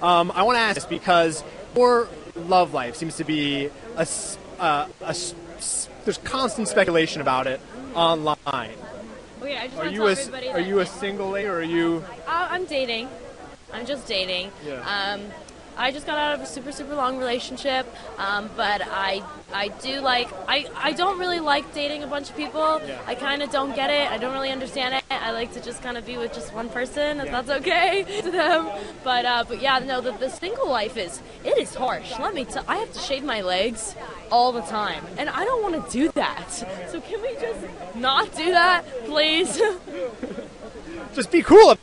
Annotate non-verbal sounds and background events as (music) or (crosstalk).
Um, I want to ask this because your love life seems to be a, uh, a s- s- there's constant speculation about it online. Okay, I just Are you a are you a single lady or are you? Uh, I'm dating. I'm just dating. Yeah. Um, I just got out of a super super long relationship, um, but I I do like I I don't really like dating a bunch of people. Yeah. I kind of don't get it. I don't really understand it. I like to just kind of be with just one person, if that's okay (laughs) to them. But uh, but yeah, no, the, the single life is it is harsh. Let me tell. I have to shave my legs all the time, and I don't want to do that. So can we just not do that, please? (laughs) Just be cool